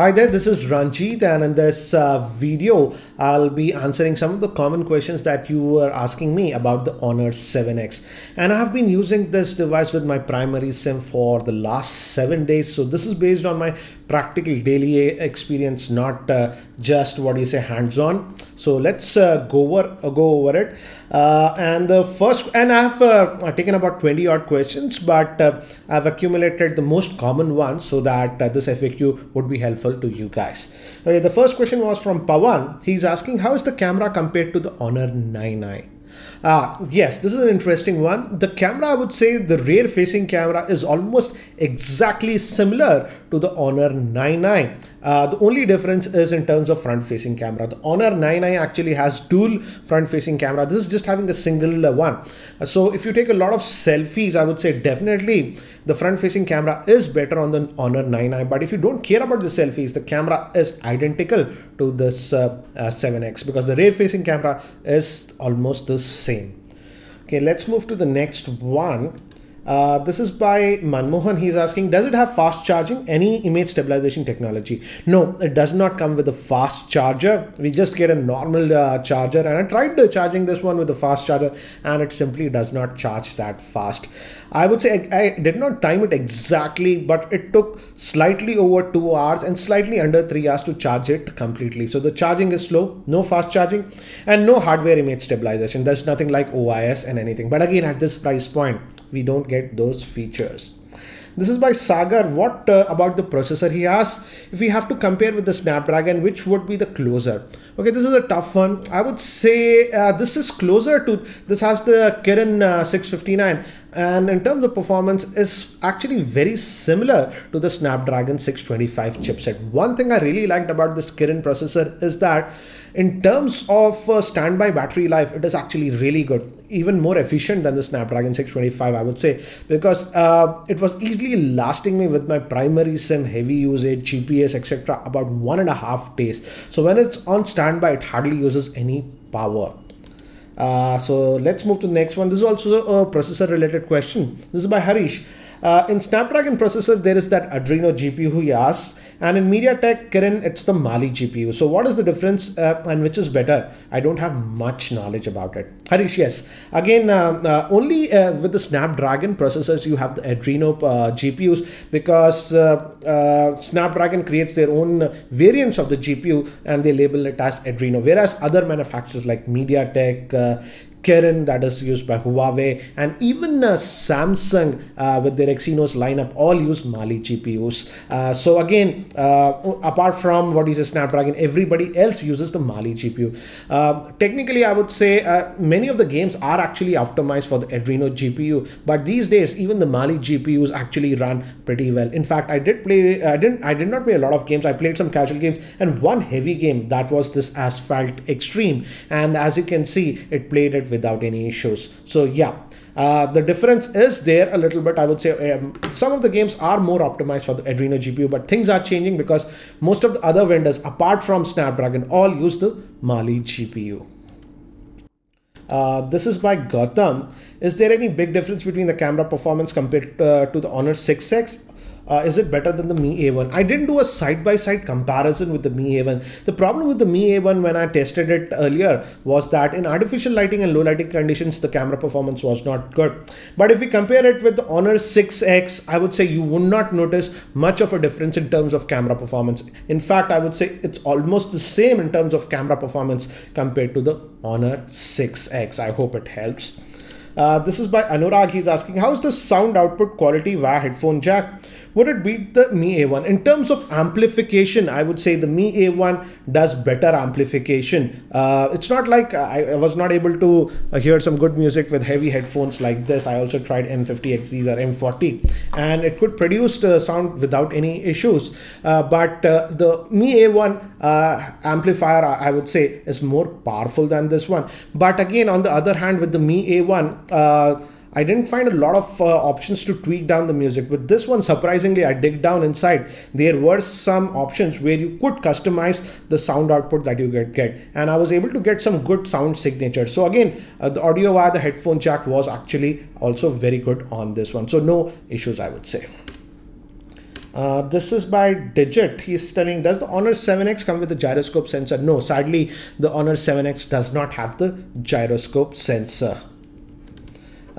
Hi there, this is Ranjit and in this uh, video I'll be answering some of the common questions that you were asking me about the Honor 7X and I have been using this device with my primary sim for the last seven days. So this is based on my practical daily experience not uh, just what you say hands-on so let's uh, go over uh, go over it uh, and the first and I have uh, taken about 20 odd questions but I've accumulated the most common ones so that this FAQ would be helpful helpful to you guys. Okay, the first question was from Pawan. He's asking how is the camera compared to the Honor 9i? Uh, yes, this is an interesting one. The camera, I would say the rear facing camera is almost exactly similar to the Honor 9i. Uh, the only difference is in terms of front facing camera. The Honor 9i actually has dual front facing camera. This is just having a single uh, one. Uh, so if you take a lot of selfies, I would say definitely the front facing camera is better on the Honor 9i. But if you don't care about the selfies, the camera is identical to this 7X uh, uh, because the rear facing camera is almost the same. Okay, let's move to the next one. Uh, this is by Manmohan. He's asking, does it have fast charging? Any image stabilization technology? No, it does not come with a fast charger. We just get a normal uh, charger and I tried uh, charging this one with a fast charger and it simply does not charge that fast. I would say I, I, did not time it exactly, but it took slightly over two hours and slightly under three hours to charge it completely. So the charging is slow, no fast charging and no hardware image stabilization. There's nothing like OIS and anything. But again, at this price point, we don't get those features. This is by Sagar. What uh, about the processor? He asks if we have to compare with the Snapdragon, which would be the closer? Okay, this is a tough one. I would say uh, this is closer to, this has the Kirin uh, 659 and in terms of performance is actually very similar to the Snapdragon 625 chipset. One thing I really liked about this Kirin processor is that in terms of uh, standby battery life, it is actually really good, even more efficient than the Snapdragon 625, I would say, because uh, it was easily lasting me with my primary SIM, heavy usage, GPS, etc., about one and a half days. So when it's on standby, it hardly uses any power. Uh, so let's move to the next one. This is also a processor related question. This is by Harish. Uh, in Snapdragon processor, there is that Adreno GPU asks, and in MediaTek Kirin, it's the Mali GPU. So what is the difference uh, and which is better? I don't have much knowledge about it. Harish, yes. Again, uh, uh only uh, with the Snapdragon processors, you have the Adreno uh, GPUs because Snapdragon creates their own variants of the GPU and they label it as Adreno. Whereas other manufacturers like MediaTek, Kirin that is used by Huawei and even uh, Samsung uh, with their Exynos lineup all use Mali GPUs. Uh, so again, uh, apart from what is a Snapdragon, everybody else uses the Mali GPU. Uh, technically, I would say uh, many of the games are actually optimized for the Adreno GPU, but these days even the Mali GPUs actually run pretty well. In fact, I did play, I didn't, I did not play a lot of games. I played some casual games and one heavy game that was this Asphalt Extreme, and as you can see, it played it without any issues. So yeah, uh, the difference is there a little bit. I would say um, some of the games are more optimized for the Adreno GPU, but things are changing because most of the other vendors, apart from Snapdragon, all use the Mali GPU. Uh, this is by Gautam. Is there any big difference between the camera performance compared uh, to the Honor 6X? Uh, is it better than the Mi A1? I didn't do a side-by-side comparison with the Mi A1. The problem with the Mi A1 when I tested it earlier was that in artificial lighting and low lighting conditions, the camera performance was not good. But if we compare it with the Honor 6X, I would say you would not notice much of a difference in terms of camera performance. In fact, I would say it's almost the same in terms of camera performance compared to the Honor 6X. I hope it helps. Uh, this is by Anurag. He's asking, how is the sound output quality via headphone jack? Would it beat the Mi A1? In terms of amplification, I would say the Mi A1 does better amplification. Uh, it's not like I, I, was not able to uh, hear some good music with heavy headphones like this. I also tried M50XZs or M40 and it could produce the sound without any issues. Uh, but uh, the Mi A1 uh, amplifier, I would say, is more powerful than this one. But again, on the other hand, with the Mi A1, uh, I didn't find a lot of uh, options to tweak down the music. With this one, surprisingly, I dig down inside. There were some options where you could customize the sound output that you get, get. and I was able to get some good sound signature. So again, uh, the audio via the headphone jack was actually also very good on this one. So no issues, I would say. Uh, this is by Digit. He's telling, does the Honor 7X come with the gyroscope sensor? No, sadly, the Honor 7X does not have the gyroscope sensor.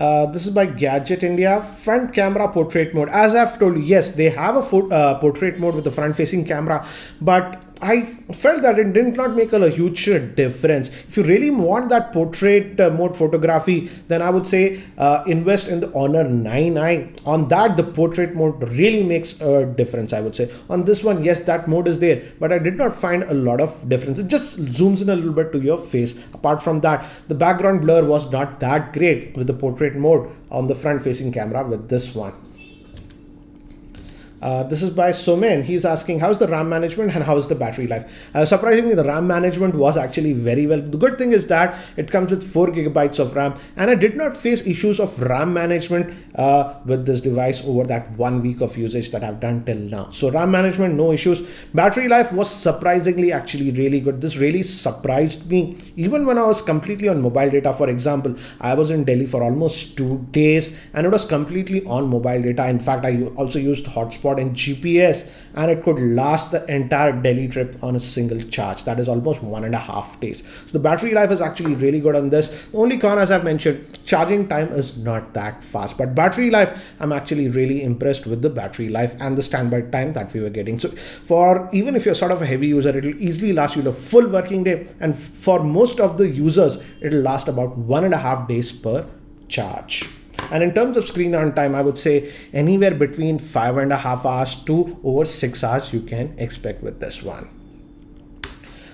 Uh, this is by Gadget India. Front camera portrait mode. As I've told you, yes, they have a uh, portrait mode with the front facing camera, but I felt that it did not make a huge difference. If you really want that portrait uh, mode photography, then I would say uh, invest in the Honor 9i. On that, the portrait mode really makes a difference, I would say. On this one, yes, that mode is there, but I did not find a lot of difference. It just zooms in a little bit to your face. Apart from that, the background blur was not that great with the portrait mode on the front facing camera with this one. Uh, this is by Somen. He's asking how's the RAM management and how's the battery life. Uh, surprisingly, the RAM management was actually very well. The good thing is that it comes with 4 gigabytes of RAM, and I did not face issues of RAM management uh, with this device over that one week of usage that I've done till now. So RAM management, no issues. Battery life was surprisingly actually really good. This really surprised me. Even when I was completely on mobile data, for example, I was in Delhi for almost two days, and it was completely on mobile data. In fact, I also used hotspot and GPS and it could last the entire Delhi trip on a single charge. That is almost one and a half days. So the battery life is actually really good on this. The only con as I've mentioned, charging time is not that fast, but battery life, I'm actually really impressed with the battery life and the standby time that we were getting. So for even if you're sort of a heavy user, it'll easily last you a full working day. And for most of the users, it'll last about one and a half days per charge. And in terms of screen on time, I would say anywhere between five and a half hours to over six hours you can expect with this one.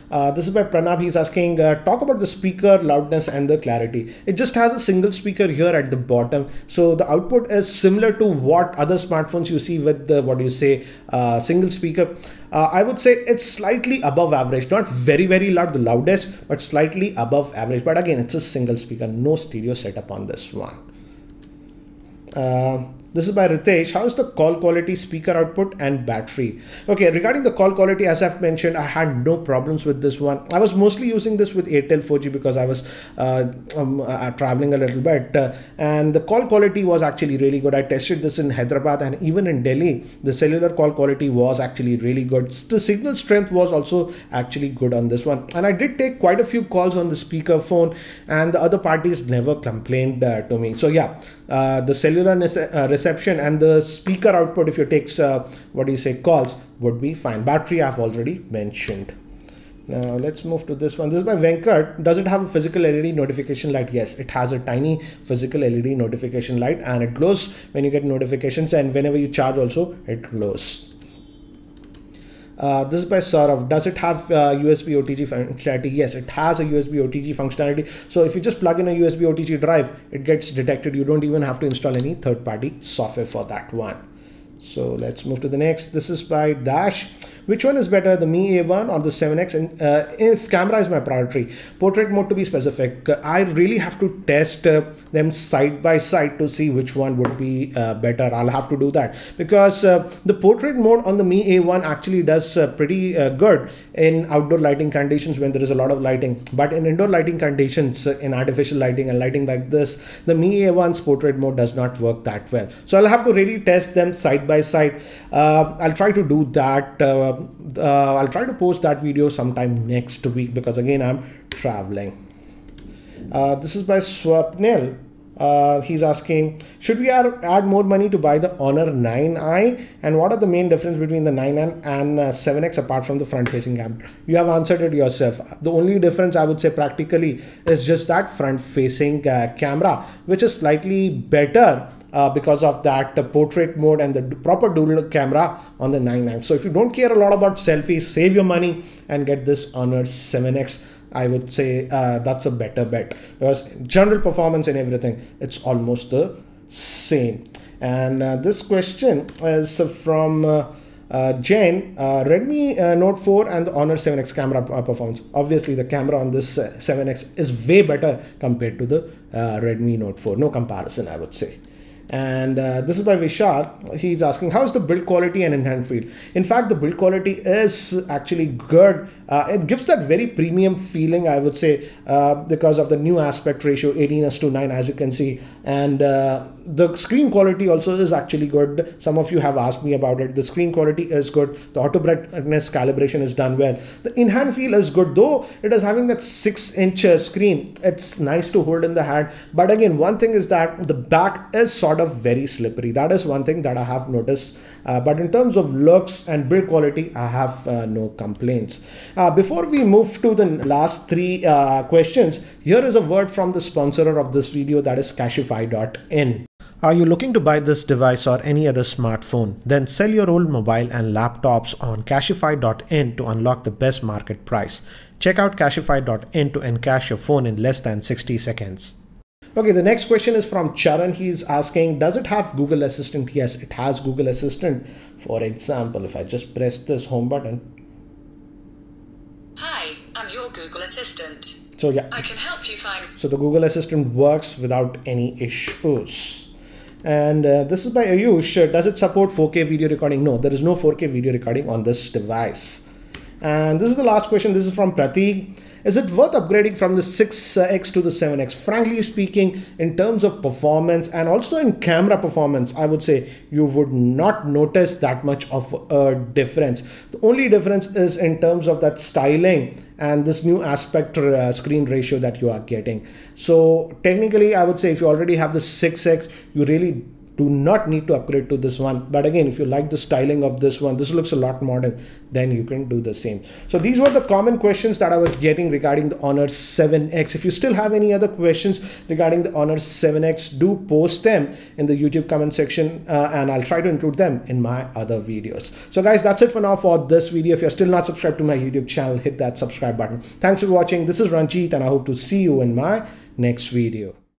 Uh, this is by Pranab. He's asking, uh, talk about the speaker loudness and the clarity. It just has a single speaker here at the bottom. So the output is similar to what other smartphones you see with the, what do you say, uh, single speaker. Uh, I would say it's slightly above average, not very, very loud, the loudest, but slightly above average. But again, it's a single speaker, no stereo setup on this one. Uh, this is by Ritesh. How is the call quality, speaker output, and battery? Okay, regarding the call quality, as I've mentioned, I had no problems with this one. I was mostly using this with Airtel 4G because I was uh, um, uh, traveling a little bit, uh, and the call quality was actually really good. I tested this in Hyderabad and even in Delhi, the cellular call quality was actually really good. The signal strength was also actually good on this one, and I did take quite a few calls on the speaker phone, and the other parties never complained uh, to me. So yeah, uh, the cellular uh, reception and the speaker output if you take uh, what do you say calls would be fine. Battery i've already mentioned. Now let's move to this one. This is by venkat. Does it have a physical led notification light? Yes it has a tiny physical led notification light and it glows when you get notifications and whenever you charge also it glows uh, this is by Saurav. Does it have uh, USB OTG functionality? Yes, it has a USB OTG functionality. So if you just plug in a USB OTG drive, it gets detected. You don't even have to install any third-party software for that one. So let's move to the next. This is by Dash. Which one is better, the Mi A1 or the 7X? And uh, if camera is my priority, portrait mode to be specific, uh, I really have to test uh, them side by side to see which one would be uh, better. I'll have to do that because uh, the portrait mode on the Mi A1 actually does uh, pretty good in outdoor lighting conditions when there is a lot of lighting. But in indoor lighting conditions, in artificial lighting and lighting like this, the Mi A1's portrait mode does not work that well. So I'll have to really test them side by side. I'll try to do that uh, I'll try to post that video sometime next week because again I'm traveling. Uh, this is by Swapnil. Uh, he's asking, should we add, more money to buy the Honor 9i? And what are the main difference between the 9 and uh, 7X apart from the front facing camera? You have answered it yourself. The only difference I would say practically is just that front facing uh, camera, which is slightly better uh, because of that uh, portrait mode and the proper dual camera on the 9.9. So if you don't care a lot about selfies, save your money and get this Honor 7X. I would say uh, that's a better bet because general performance and everything, it's almost the same. And uh, this question is from uh, uh, Jane, uh, Redmi uh, Note 4 and the Honor 7X camera performance. Obviously, the camera on this 7X is way better compared to the Redmi Note 4. No comparison, I would say. And uh, this is by Vishal. He's asking, how is the build quality and in-hand feel? In fact, the build quality is actually good. Uh, it gives that very premium feeling, I would say, uh, because of the new aspect ratio, 18 to 9, as you can see. And uh, the screen quality also is actually good. Some of you have asked me about it. The screen quality is good. The auto brightness calibration is done well. The in-hand feel is good, though it is having that six inch screen. It's nice to hold in the hand. But again, one thing is that the back is sort of very slippery. That is one thing that I have noticed. Uh, but in terms of looks and build quality, I have uh, no complaints. Uh, before we move to the last three uh, questions, here is a word from the sponsor of this video that is Cashify.in. Are you looking to buy this device or any other smartphone? Then sell your old mobile and laptops on Cashify.in to unlock the best market price. Check out Cashify.in to encash your phone in less than 60 seconds. Okay, the next question is from Charan. He's asking, does it have Google Assistant? Yes, it has Google Assistant. For example, if I just press this home button. Hi, I'm your Google Assistant. So yeah. I can help you find. So the Google Assistant works without any issues. And uh, this is by Ayush. Does it support 4K video recording? No, there is no 4K video recording on this device. And this is the last question. This is from Pratik. Is it worth upgrading from the 6X to the 7X? Frankly speaking, in terms of performance and also in camera performance, I would say you would not notice that much of a difference. The only difference is in terms of that styling and this new aspect uh, screen ratio that you are getting. So technically, I would say if you already have the 6x, you really do not need to upgrade to this one. But again if you like the styling of this one this looks a lot modern then you can do the same. So these were the common questions that i was getting regarding the honor 7x if you still have any other questions regarding the honor 7x do post them in the youtube comment section uh, and i'll try to include them in my other videos. So guys that's it for now for this video. If you're still not subscribed to my youtube channel hit that subscribe button. Thanks for watching. This is ranjit and i hope to see you in my next video